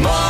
My